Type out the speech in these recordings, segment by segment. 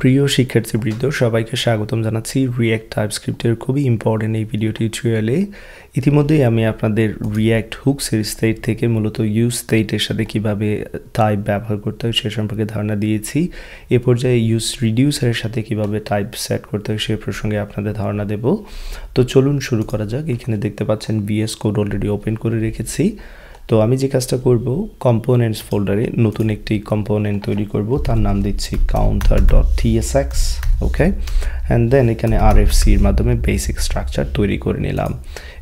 প্রিয় শিক্ষার্থীবৃন্দ, সবাইকে স্বাগতম জানাচ্ছি রিয়্যাক্ট টাইপস্ক্রিপ্টের খুবই ইম্পর্টেন্ট এই ভিডিও টিউটোরিয়ালে ইতিমধ্যেই আমি আপনাদের রিয়্যাক্ট হুকসের স্টেট থেকে মূলত ইউজ স্টেটের সাথে কীভাবে টাইপ ব্যবহার করতে হয় সে সম্পর্কে ধারণা দিয়েছি। এ পর্যায়ে ইউজ রিডিউসারের সাথে কীভাবে টাইপ সেট করতে হয় সে প্রসঙ্গে আপনাদের ধারণা দেব। তো চলুন শুরু করা যাক। এখানে দেখতে পাচ্ছেন বিএস কোড অলরেডি ওপেন করে রেখেছি। তো আমি যে কাজটা করব কম্পোনেন্টস ফোল্ডারে নতুন একটি কম্পোনেন্ট তৈরি করব, তার নাম দিচ্ছি counter dot TSX okay and then এখানে আর এফ সির মাধ্যমে বেসিক স্ট্রাকচার তৈরি করে নিলাম।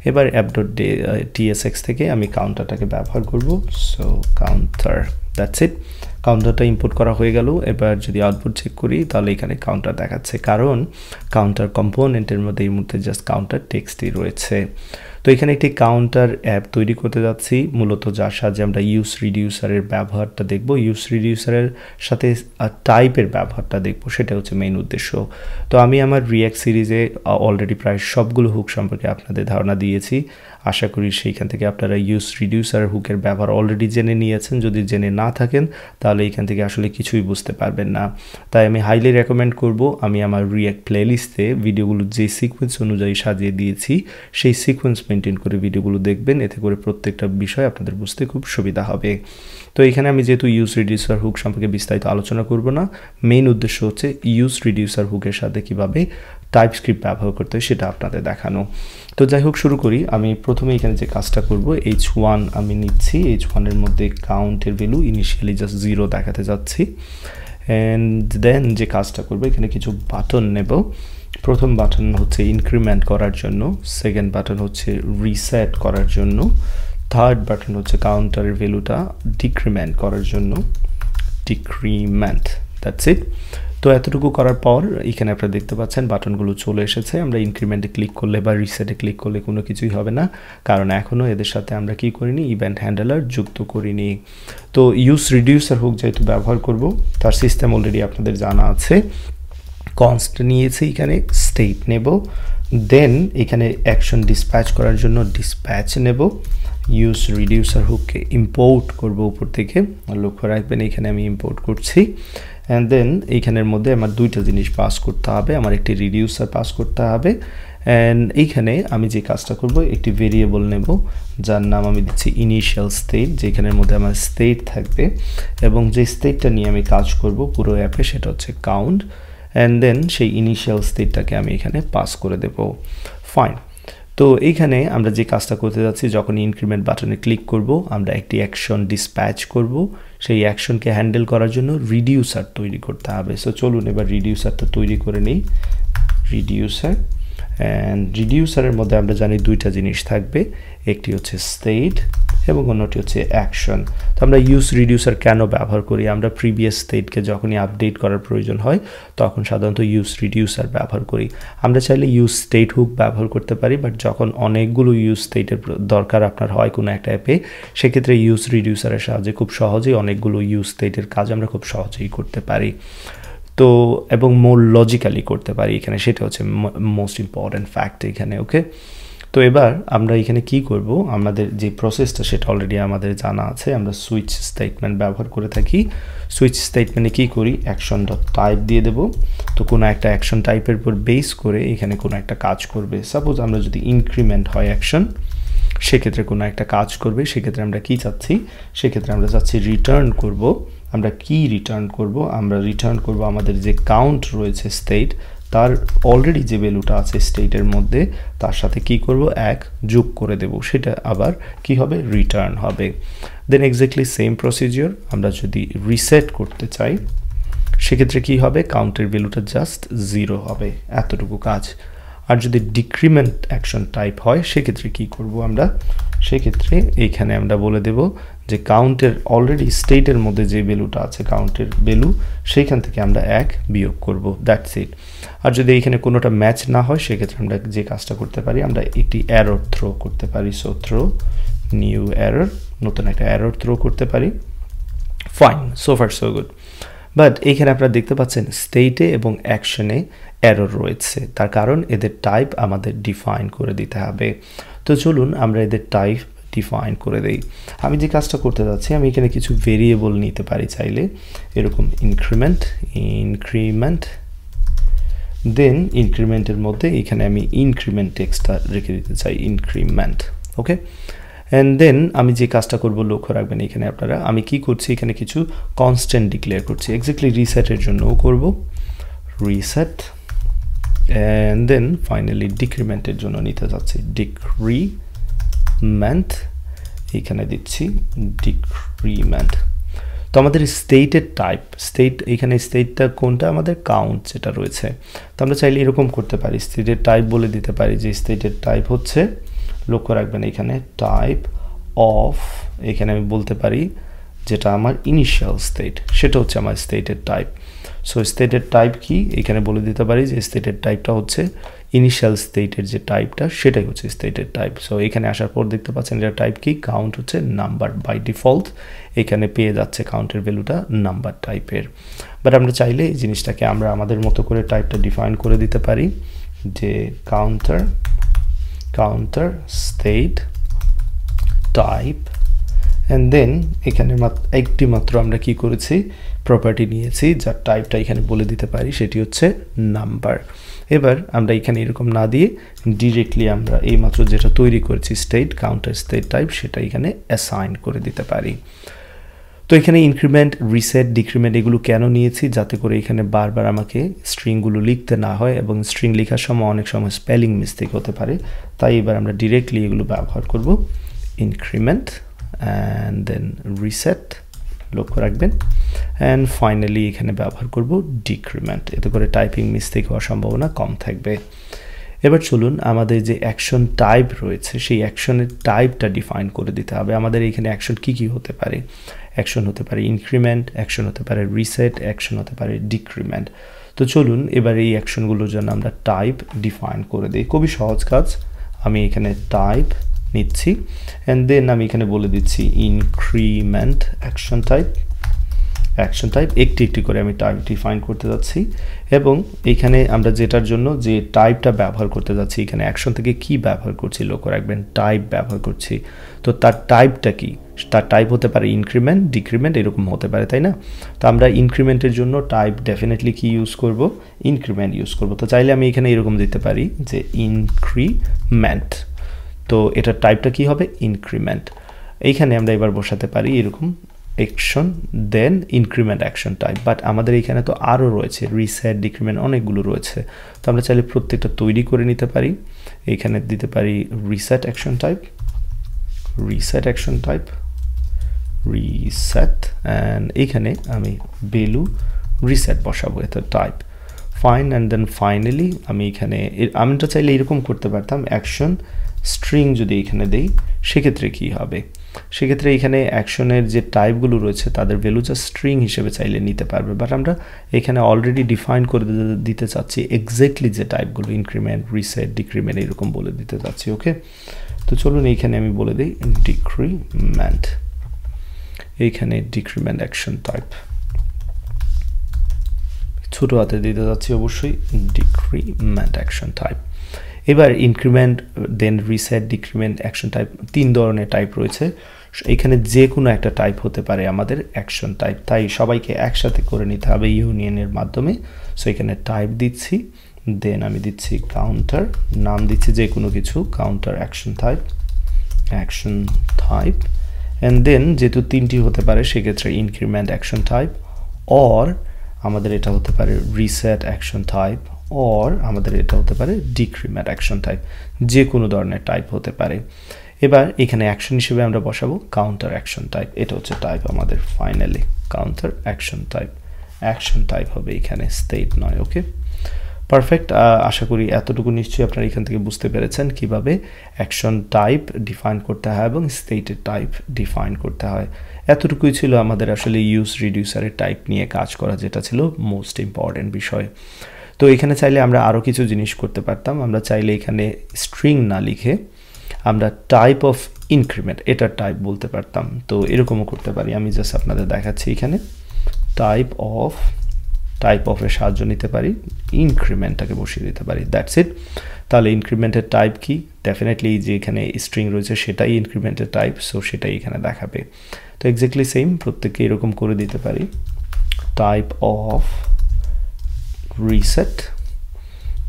এবার অ্যাপ ডট ডে টিএসএক্স থেকে আমি কাউন্টারটাকে ব্যবহার করব সো কাউন্টার দ্যাটস ইট কাউন্টারটা ইম্পোর্ট করা হয়ে গেল। এবার যদি আউটপুট চেক করি, তাহলে এখানে কাউন্টার দেখাচ্ছে। কারণ কাউন্টার কম্পোনেন্টের মধ্যে এই মুহূর্তে জাস্ট কাউন্টার টেক্সটই রয়েছে। তো এখানে একটি কাউন্টার অ্যাপ তৈরি করতে যাচ্ছি। মূলত যার সাহায্যে আমরা ইউস রিডিউসারের ব্যবহারটা দেখব। ইউস রিডিউসারের সাথে টাইপের ব্যবহারটা দেখব। সেটা হচ্ছে মেইন উদ্দেশ্য। তো আমি আমার রিয়াক্ট সিরিজে অলরেডি প্রায় সবগুলো হুক সম্পর্কে আপনাদের ধারণা দিয়েছি। আশা করি সেইখান থেকে আপনারা ইউস রিডিউসার হুকের ব্যবহার অলরেডি জেনে নিয়েছেন। যদি জেনে না থাকেন তাহলে এইখান থেকে আসলে কিছুই বুঝতে পারবেন না। তাই আমি হাইলি রেকমেন্ড করব, আমি আমার রিয়াক্ট প্লেলিস্টে ভিডিওগুলো যে সিকোয়েন্স অনুযায়ী সাজিয়ে দিয়েছি, সেই সিকোয়েন্স মেনটেন করে ভিডিওগুলো দেখবেন, এতে করে প্রত্যেকটা বিষয় আপনাদের বুঝতে খুব সুবিধা হবে। তো এখানে আমি যেহেতু ইউজ রিডিউসার হুক সম্পর্কে বিস্তারিত আলোচনা করব না মেইন উদ্দেশ্য হচ্ছে ইউজ রিডিউসার হুকের সাথে কীভাবে টাইপ স্ক্রিপ্ট ব্যবহার করতে হয়, সেটা আপনাদের দেখানো। তো যাই হোক, শুরু করি। আমি প্রথমে এখানে যে কাজটা করব এইচ ওয়ান আমি নিচ্ছি। এইচ ওয়ানের মধ্যে কাউন্টের ভ্যালু ইনিশিয়ালি জাস্ট জিরো দেখাতে যাচ্ছি। অ্যান্ড দেন যে কাজটা করব, এখানে কিছু বাটন নেব। প্রথম বাটন হচ্ছে ইনক্রিমেন্ট করার জন্য সেকেন্ড বাটন হচ্ছে রিসেট করার জন্য থার্ড বাটন হচ্ছে কাউন্টারের ভ্যালুটা ডিক্রিমেন্ট করার জন্য ডিক্রিমেন্ট দ্যাটস ইট তো এতটুকু করার পর এখানে আপনারা দেখতে পাচ্ছেন বাটনগুলো চলে এসেছে। আমরা ইনক্রিমেন্টে ক্লিক করলে বা রিসেটে ক্লিক করলে কোনো কিছুই হবে না। কারণ এখনও এদের সাথে আমরা কি করিনি ইভেন্ট হ্যান্ডেলার যুক্ত করিনি। তো ইউজ রিডিউসার হোক যেহেতু ব্যবহার করব, তার সিস্টেম অলরেডি আপনাদের জানা আছে। কনস্ট নিয়েছি এখানে স্টেট নেব। দেন এখানে অ্যাকশন ডিসপ্যাচ করার জন্য ডিসপ্যাচ নেব। ইউজ রিডিউসার হুককে ইম্পোর্ট করব উপর থেকে। লক্ষ্য রাখবেন, এখানে আমি ইম্পোর্ট করছি। অ্যান্ড দেন এইখানের মধ্যে আমার দুইটা জিনিস পাস করতে হবে। আমার একটি রিডিউসার পাস করতে হবে। অ্যান্ড এইখানে আমি যে কাজটা করব, একটি ভেরিয়েবল নেব, যার নাম আমি দিচ্ছি ইনিশিয়াল স্টেট যেখানের মধ্যে আমার স্টেট থাকবে। এবং যে স্টেটটা নিয়ে আমি কাজ করব পুরো অ্যাপে সেটা হচ্ছে কাউন্ট অ্যান্ড দেন সেই ইনিশিয়াল স্টেটটাকে আমি এখানে পাস করে দেব। ফাইন তো এইখানে আমরা যে কাজটা করতে যাচ্ছি যখন ইনক্রিমেন্ট বাটনে ক্লিক করব, আমরা একটি অ্যাকশন ডিসপ্যাচ করব। সেই অ্যাকশনকে হ্যান্ডেল করার জন্য রিডিউসার তৈরি করতে হবে। সো চলুন এবার রিডিউসারটা তৈরি করে নিই। রিডিউসার অ্যান্ড রিডিউসারের মধ্যে আমরা জানি দুইটা জিনিস থাকবে। একটি হচ্ছে স্টেট এবং অন্যটি হচ্ছে অ্যাকশন তো আমরা ইউজ রিডিউসার কেন ব্যবহার করি? আমরা প্রিভিয়াস স্টেটকে যখনই আপডেট করার প্রয়োজন হয়, তখন সাধারণত ইউজ রিডিউসার ব্যবহার করি। আমরা চাইলে ইউজ স্টেট হুক ব্যবহার করতে পারি বাট যখন অনেকগুলো ইউজ স্টেটের দরকার আপনার হয় কোনো একটা অ্যাপে সেক্ষেত্রে ইউজ রিডিউসারের সাহায্যে খুব সহজেই অনেকগুলো ইউজ স্টেটের কাজ আমরা খুব সহজেই করতে পারি। তো এবং মোর লজিক্যালি করতে পারি এখানে, সেটা হচ্ছে মোস্ট ইম্পর্ট্যান্ট ফ্যাক্ট এখানে ওকে তো এবার আমরা এখানে কি করব? আমাদের যে প্রসেসটা সেটা অলরেডি আমাদের জানা আছে। আমরা সুইচ স্টেটমেন্ট ব্যবহার করে থাকি। সুইচ স্টেটমেন্টে কি করি? অ্যাকশন ডট টাইপ দিয়ে দেব। তো কোনো একটা অ্যাকশন টাইপের উপর বেস করে এখানে কোনো একটা কাজ করবে। সাপোজ আমরা যদি ইনক্রিমেন্ট হয় অ্যাকশন সেক্ষেত্রে কোনো একটা কাজ করবে। সেক্ষেত্রে আমরা কি চাচ্ছি? সেক্ষেত্রে আমরা চাচ্ছি রিটার্ন করব। আমরা কি রিটার্ন করব? আমরা রিটার্ন করব আমাদের যে কাউন্ট রয়েছে স্টেট তার অলরেডি যে ভ্যালুটা আছে স্টেটের মধ্যে, তার সাথে কি করব? এক, যোগ করে দেব। সেটা আবার কি হবে? রিটার্ন হবে। দেন এক্স্যাক্টলি সেম প্রসিজিওর আমরা যদি রিসেট করতে চাই, সেক্ষেত্রে কি হবে? কাউন্টের ভ্যালুটা জাস্ট জিরো হবে। এতটুকু কাজ। আর যদি ডিক্রিমেন্ট অ্যাকশন টাইপ হয়, সেক্ষেত্রে কি করব আমরা? সেক্ষেত্রে এইখানে আমরা বলে দেব যে কাউন্টের অলরেডি স্টেটের মধ্যে যে ভ্যালুটা আছে, কাউন্টের ভ্যালু সেইখান থেকে আমরা এক বিয়োগ করব। দ্যাটস ইট আর যদি এইখানে কোনোটা ম্যাচ না হয়, সেক্ষেত্রে আমরা যে কাজটা করতে পারি, আমরা একটি অ্যারোর থ্রো করতে পারি। সো থ্রো নিউ অ্যারোর নতুন একটা অ্যারোর থ্রো করতে পারি। Fine so far so good but এইখানে আপনারা দেখতে পাচ্ছেন স্টেটে এবং অ্যাকশনে এরর রয়েছে। তার কারণ এদের টাইপ আমাদের ডিফাইন করে দিতে হবে। তো চলুন আমরা এদের টাইপ ডিফাইন করে দেই। আমি যে কাজটা করতে যাচ্ছি, আমি এখানে কিছু ভেরিয়েবল নিতে পারি চাইলে। এরকম ইনক্রিমেন্ট ইনক্রিমেন্ট দেন ইনক্রিমেন্টের মধ্যে এখানে আমি ইনক্রিমেন্ট টেক্সটটা রেখে দিতে চাই। ইনক্রিমেন্ট ওকে অ্যান্ড দেন আমি যে কাজটা করব, লক্ষ্য রাখবেন এখানে আপনারা, আমি কি করছি, এখানে কিছু কনস্ট্যান্ট ডিক্লেয়ার করছি। এক্স্যাক্টলি রিসেটের জন্যও করব। রিসেট অ্যান্ড দেন ফাইনালি ডিক্রিমেন্টের জন্য নিতে যাচ্ছি। ডিক্রিমেন্ট এখানে দিচ্ছি ডিক্রিমেন্ট তো আমাদের স্টেটের টাইপ স্টেট এখানে স্টেটটা কোনটা? আমাদের কাউন্ট যেটা রয়েছে। তো আমরা চাইলে এরকম করতে পারি। স্টেটের টাইপ বলে দিতে পারি যে স্টেটের টাইপ হচ্ছে লক্ষ্য রাখবেন এখানে টাইপ অফ এখানে আমি বলতে পারি যেটা আমার ইনিশিয়াল স্টেট সেটা হচ্ছে আমার স্টেটের টাইপ সো স্টেটের টাইপ কি? এখানে বলে দিতে পারি যে স্টেটের টাইপটা হচ্ছে ইনিশিয়াল স্টেটের যে টাইপটা সেটাই হচ্ছে স্টেটের টাইপ সো এখানে আসার পর দেখতে পাচ্ছেন এটা টাইপ কি? কাউন্ট হচ্ছে নাম্বার বাই ডিফল্ট এখানে পেয়ে যাচ্ছে কাউন্টের ভ্যালুটা নাম্বার টাইপের বাট আমরা চাইলে এই জিনিসটাকে আমরা আমাদের মতো করে টাইপটা ডিফাইন করে দিতে পারি যে counter counter state type and then এখানে একটি মাত্র আমরা কি করেছি? প্রপার্টি নিয়েছি, যার টাইপটা এখানে বলে দিতে পারি, সেটি হচ্ছে নাম্বার এবার আমরা এখানে এরকম না দিয়ে ডিরেক্টলি আমরা এই মাত্র যেটা তৈরি করেছি স্টেট কাউন্টার স্টেট টাইপ সেটা এখানে অ্যাসাইন করে দিতে পারি। তো এখানে ইনক্রিমেন্ট রিসেট ডিক্রিমেন্ট এগুলো কেন নিয়েছি? যাতে করে এখানে বারবার আমাকে স্ট্রিংগুলো লিখতে না হয় এবং স্ট্রিং লেখার সময় অনেক সময় স্পেলিং মিস্টেক হতে পারে। তাই এবার আমরা ডিরেক্টলি এগুলো ব্যবহার করব। ইনক্রিমেন্ট অ্যান্ড দেন রিসেট লক্ষ্য রাখবেন। অ্যান্ড ফাইনালি এখানে ব্যবহার করব ডিক্রিমেন্ট এতে করে টাইপিং মিস্টেক হওয়ার সম্ভাবনা কম থাকবে। এবার চলুন আমাদের যে অ্যাকশন টাইপ রয়েছে, সেই অ্যাকশনের টাইপটা ডিফাইন করে দিতে হবে। আমাদের এখানে অ্যাকশন কী কী হতে পারে? অ্যাকশন হতে পারে ইনক্রিমেন্ট, অ্যাকশন হতে পারে রিসেট, অ্যাকশন হতে পারে ডিক্রিমেন্ট। তো চলুন এবার এই অ্যাকশনগুলোর জন্য আমরা টাইপ ডিফাইন করে দিই। খুবই সহজ কাজ। আমি এখানে টাইপ নিচ্ছি। অ্যান্ড দেন আমি এখানে বলে দিচ্ছি increment action type. Action type একটি একটি করে আমি টাইপ ডিফাইন করতে যাচ্ছি এবং এখানে আমরা যেটার জন্য যে টাইপটা ব্যবহার করতে যাচ্ছি, এখানে অ্যাকশন থেকে কি ব্যবহার করছি লক্ষ্য রাখবেন টাইপ ব্যবহার করছি। তো তার টাইপটা কি? তার টাইপ হতে পারে ইনক্রিমেন্ট ডিক্রিমেন্ট এরকম হতে পারে, তাই না? তো আমরা ইনক্রিমেন্টের জন্য টাইপ ডেফিনেটলি কি ইউজ করব? ইনক্রিমেন্ট ইউজ করব। তো চাইলে আমি এখানে এরকম দিতে পারি যে ইনক্রিমেন্ট তো এটার টাইপটা কি হবে? ইনক্রিমেন্ট এইখানে আমরা এবার বসাতে পারি এরকম action then increment action type but আমাদের এখানে তো আরও রয়েছে রিসেট ডিক্রিমেন্ট অনেকগুলো রয়েছে। তো আমরা চাইলে প্রত্যেকটা তৈরি করে নিতে পারি। এখানে দিতে পারি reset action type reset action type reset and এইখানে আমি বেলু রিসেট বসাবো এত type fine and then finally আমি এখানে আমিটা চাইলে এরকম করতে পারতাম। অ্যাকশন স্ট্রিং যদি এখানে দেই, সেক্ষেত্রে কি হবে? সেক্ষেত্রে এখানে অ্যাকশনের যে টাইপগুলো রয়েছে, তাদের ভ্যালু যা স্ট্রিং হিসেবে চাইলে নিতে পারবে। বাট আমরা এখানে অলরেডি ডিফাইন করে দিতে চাচ্ছি এক্স্যাক্টলি যে টাইপগুলো ইনক্রিমেন্ট রিসেট ডিক্রিমেন্ট এরকম বলে দিতে চাচ্ছি ওকে তো চলুন এইখানে আমি বলে দিই ডিক্রিমেন্ট এইখানে ডিক্রিমেন্ট অ্যাকশন টাইপ ছোটো হাতে দিতে যাচ্ছি অবশ্যই ডিক্রিমেন্ট অ্যাকশন টাইপ এবার increment then reset decrement action type তিন ধরনের টাইপ রয়েছে। এখানে যে কোনো একটা টাইপ হতে পারে আমাদের অ্যাকশন টাইপ তাই সবাইকে একসাথে করে নিতে হবে ইউনিয়নের মাধ্যমে। সো এখানে টাইপ দিচ্ছি দেন আমি দিচ্ছি কাউন্টার নাম দিচ্ছি যে কোনো কিছু counter action type action type and then যেহেতু তিনটি হতে পারে, সেক্ষেত্রে ইনক্রিমেন্ট অ্যাকশন টাইপ অর আমাদের এটা হতে পারে রিসেট অ্যাকশন টাইপ অর আমাদের এটা হতে পারে ডিক্রিমেন্ট অ্যাকশন টাইপ যে কোনো ধরনের টাইপ হতে পারে। এবার এখানে অ্যাকশন হিসেবে আমরা বসাবো কাউন্টার অ্যাকশন টাইপ এটা হচ্ছে টাইপ আমাদের finally counter action type action type হবে এখানে স্টেট নয় ওকে পারফেক্ট আশা করি এতটুকু নিশ্চয়ই আপনারা এখান থেকে বুঝতে পেরেছেন কীভাবে অ্যাকশন টাইপ ডিফাইন করতে হয় এবং স্টেটের টাইপ ডিফাইন করতে হয়। এতটুকুই ছিল আমাদের আসলে ইউজ রিডিউসারের টাইপ নিয়ে কাজ করা, যেটা ছিল মোস্ট ইম্পর্টেন্ট বিষয়। তো এখানে চাইলে আমরা আরও কিছু জিনিস করতে পারতাম। আমরা চাইলে এখানে স্ট্রিং না লিখে আমরা টাইপ অফ ইনক্রিমেন্ট এটা টাইপ বলতে পারতাম। তো এরকমও করতে পারি। আমি জাস্ট আপনাদের দেখাচ্ছি এখানে। টাইপ অফ টাইপ অফের সাহায্য নিতে পারি। ইনক্রিমেন্টটাকে বসিয়ে দিতে পারি। দ্যাটস ইট তাহলে ইনক্রিমেন্টের টাইপ কি? ডেফিনেটলি যে এখানে স্ট্রিং রয়েছে সেটাই ইনক্রিমেন্টের টাইপ সো সেটাই এখানে দেখাবে। তো এক্স্যাক্টলি সেম প্রত্যেককে এরকম করে দিতে পারি। টাইপ অফ রিসেট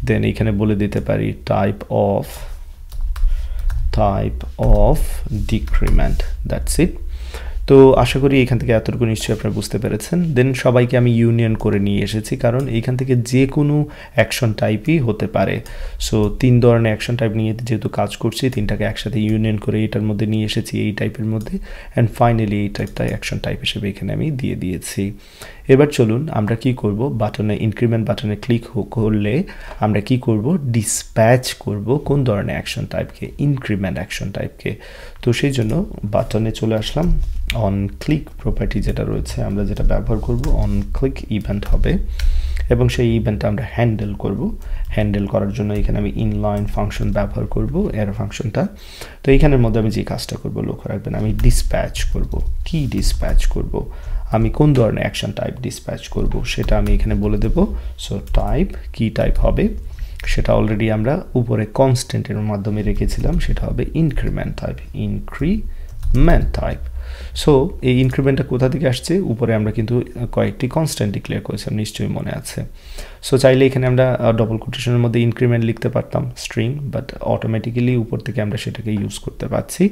দেন এখানে বলে দিতে পারি type of type of decrement that's it তো আশা করি এখান থেকে এতটুকু নিশ্চয়ই আপনারা বুঝতে পেরেছেন। দেন সবাইকে আমি ইউনিয়ন করে নিয়ে এসেছি, কারণ এইখান থেকে যে কোনো অ্যাকশন টাইপই হতে পারে। সো তিন ধরনের অ্যাকশন টাইপ নিয়ে যেহেতু কাজ করছি, তিনটাকে একসাথে ইউনিয়ন করে এটার মধ্যে নিয়ে এসেছি, এই টাইপের মধ্যে। অ্যান্ড ফাইনালি এই টাইপটা অ্যাকশন টাইপ হিসেবে এখানে আমি দিয়ে দিয়েছি। এবার চলুন আমরা কি করব? বাটনে ইনক্রিমেন্ট বাটনে ক্লিক করলে আমরা কি করব? ডিসপ্যাচ করব কোন ধরনের অ্যাকশন টাইপকে ইনক্রিমেন্ট অ্যাকশন টাইপকে তো সেই জন্য বাটনে চলে আসলাম। অন ক্লিক প্রপার্টি যেটা রয়েছে, আমরা যেটা ব্যবহার করব অন ক্লিক ইভেন্ট হবে। এবং সেই ইভেন্টটা আমরা হ্যান্ডেল করব। হ্যান্ডেল করার জন্য এখানে আমি ইনলাইন ফাংশন ব্যবহার করব এর ফাংশনটা তো এইখানের মধ্যে আমি যে কাজটা করব, লক্ষ্য রাখবেন, আমি ডিসপ্যাচ করব। কি ডিসপ্যাচ করব? আমি কোন ধরনের অ্যাকশন টাইপ ডিসপ্যাচ করব? সেটা আমি এখানে বলে দেব। সো টাইপ কি টাইপ হবে? সেটা অলরেডি আমরা উপরে কনস্ট্যান্টের মাধ্যমে রেখেছিলাম, সেটা হবে increment type increment type so এই ইনক্রিমেন্টটা কোথা থেকে আসছে? উপরে আমরা কিন্তু কয়েকটি কনস্ট্যান্ট ডিক্লেয়ার করেছিলাম নিশ্চয়ই মনে আছে। সো চাইলে এখানে আমরা ডবল কোটেশনের মধ্যে ইনক্রিমেন্ট লিখতে পারতাম স্ট্রিং বাট অটোমেটিক্যালি উপর থেকে আমরা সেটাকে ইউজ করতে পারছি,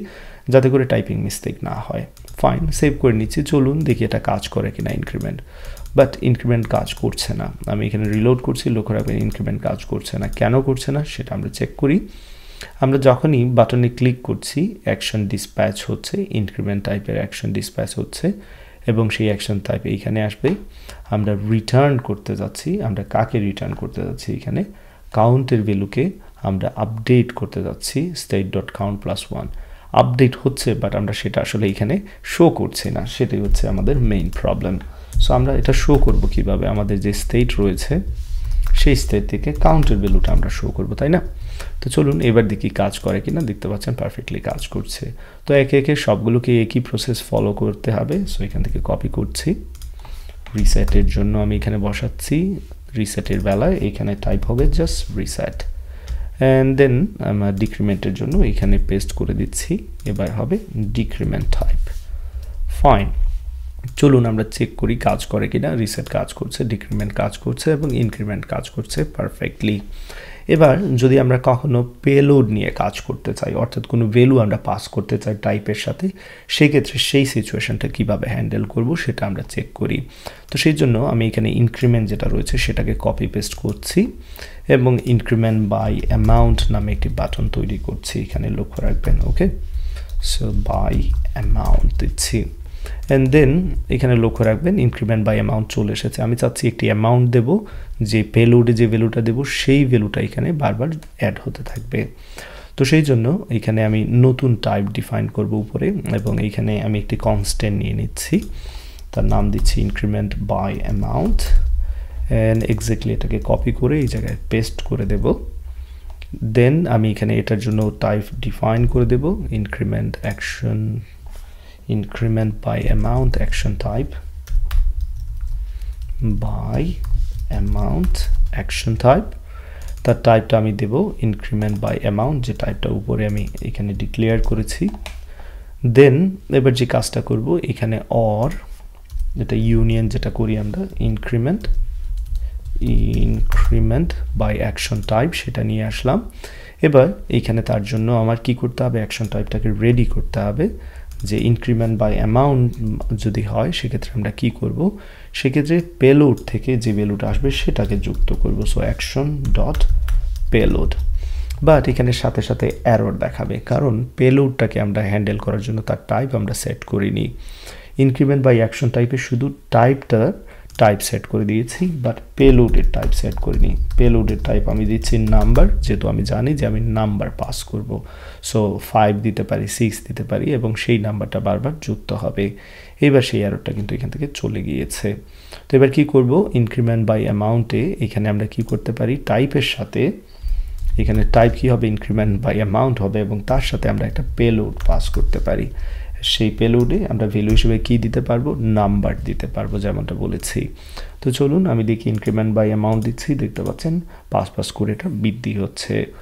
যাতে করে টাইপিং মিস্টেক না হয়। ফাইন সেভ করে নিচ্ছি, চলুন দেখি এটা কাজ করে কিনা ইনক্রিমেন্ট বাট ইনক্রিমেন্ট কাজ করছে না। আমি এখানে রিলোড করছি, লক্ষ্য রাখবেন ইনক্রিমেন্ট কাজ করছে না। কেন করছে না? সেটা আমরা চেক করি। আমরা যখনই বাটনে ক্লিক করছি অ্যাকশন ডিসপ্যাচ হচ্ছে ইনক্রিমেন্ট টাইপের অ্যাকশন ডিসপ্যাচ হচ্ছে, এবং সেই অ্যাকশন টাইপ এইখানে আসবে। আমরা রিটার্ন করতে যাচ্ছি। আমরা কাকে রিটার্ন করতে যাচ্ছি এখানে? কাউন্টের ভ্যালুকে আমরা আপডেট করতে যাচ্ছি state dot count plus one update হচ্ছে বাট আমরা সেটা আসলে এখানে শো করছি না। সেটাই হচ্ছে আমাদের মেইন প্রবলেম সো আমরা এটা শো করব কীভাবে আমাদের যে স্টেট রয়েছে, সেই স্টেট থেকে কাউন্টের ভ্যালুটা আমরা শো করব, তাই না? তো চলুন এবার দেখি কাজ করে কিনা, দেখতে পাচ্ছেন পারফেক্টলি কাজ করছে। তো একে একে সবগুলোকে একই প্রসেস ফলো করতে হবে। সো এখান থেকে কপি করছি। রিসেটের জন্য আমি এখানে বসাচ্ছি। রিসেটের বেলায় এখানে টাইপ হবে জাস্ট রিসেট অ্যান্ড দেন আমার ডিক্রিমেন্টের জন্য এখানে পেস্ট করে দিচ্ছি। এবার হবে ডিক্রিমেন্ট টাইপ ফাইন চলুন আমরা চেক করি কাজ করে কিনা রিসেট কাজ করছে ডিক্রিমেন্ট কাজ করছে এবং ইনক্রিমেন্ট কাজ করছে পারফেক্টলি এবার যদি আমরা কখনো পেলোড নিয়ে কাজ করতে চাই, অর্থাৎ কোনো ভ্যালু আমরা পাস করতে চাই টাইপের সাথে, সেক্ষেত্রে সেই সিচুয়েশনটা কীভাবে হ্যান্ডেল করব সেটা আমরা চেক করি। তো সেই জন্য আমি এখানে ইনক্রিমেন্ট যেটা রয়েছে সেটাকে কপি পেস্ট করছি এবং ইনক্রিমেন্ট বাই অ্যামাউন্ট নামে একটি বাটন তৈরি করছি। এখানে লক্ষ্য রাখবেন ওকে সো বাই অ্যামাউন্ট দিচ্ছি। অ্যান্ড দেন এখানে লক্ষ্য রাখবেন ইনক্রিমেন্ট বাই অ্যামাউন্ট চলে এসেছে। আমি চাচ্ছি একটি অ্যামাউন্ট দেব, যে পেলোডে যে ভ্যালুটা দেব, সেই ভ্যালুটা এখানে বারবার অ্যাড হতে থাকবে। তো সেই জন্য এখানে আমি নতুন টাইপ ডিফাইন করব উপরে, এবং এইখানে আমি একটি কনস্ট্যান্ট নিয়ে নিচ্ছি। তার নাম দিচ্ছি increment by amount and exactly এটাকে কপি করে এই জায়গায় পেস্ট করে দেব। দেন আমি এখানে এটার জন্য টাইপ ডিফাইন করে দেব increment action increment by amount, action type, by amount, action type. তার টাইপটা আমি দেব ইনক্রিমেন্ট বাই অ্যামাউন্ট যে টাইপটা উপরে আমি এখানে ডিক্লেয়ার করেছি। দেন এবার যে কাজটা করব, এখানে অর যেটা ইউনিয়ন যেটা করি আমরা increment increment by action type সেটা নিয়ে আসলাম। এবার এইখানে তার জন্য আমার কি করতে হবে? অ্যাকশন টাইপটাকে রেডি করতে হবে। যে ইনক্রিমেন্ট বাই অ্যামাউন্ট যদি হয়, সেক্ষেত্রে আমরা কি করব? সেক্ষেত্রে পেলোড থেকে যে ভ্যালুটা আসবে, সেটাকে যুক্ত করব। So action dot payload but এখানে সাথে সাথে অ্যারোর দেখাবে। কারণ পেলোডটাকে আমরা হ্যান্ডেল করার জন্য তার টাইপ আমরা সেট করিনি। ইনক্রিমেন্ট বাই অ্যাকশন টাইপে শুধু টাইপটা টাইপ সেট করে দিয়েছি বাট পেলোডের টাইপ সেট করিনি পেলোডের টাইপ আমি দিচ্ছি নাম্বার যেহেতু আমি জানি যে আমি নাম্বার পাস করব। সো ফাইভ দিতে পারি সিক্স দিতে পারি, এবং সেই নাম্বারটা বারবার যুক্ত হবে। এবার সেই অ্যারোটা কিন্তু এখান থেকে চলে গিয়েছে। তো এবার কি করব? ইনক্রিমেন্ট বাই অ্যামাউন্টে এখানে আমরা কি করতে পারি? টাইপের সাথে এখানে টাইপ কি হবে? ইনক্রিমেন্ট বাই অ্যামাউন্ট হবে, এবং তার সাথে আমরা একটা পেলোড পাস করতে পারি। সেই পেলোডে আমরা ভ্যালু হিসেবে কি দিতে পারব? নাম্বার দিতে পারব যেমনটা বলেছি। তো চলুন আমি দেখি ইনক্রিমেন্ট বাই অ্যামাউন্ট দিচ্ছি। দেখতে পাচ্ছেন, পাঁচ পাঁচ করে এটা বৃদ্ধি হচ্ছে।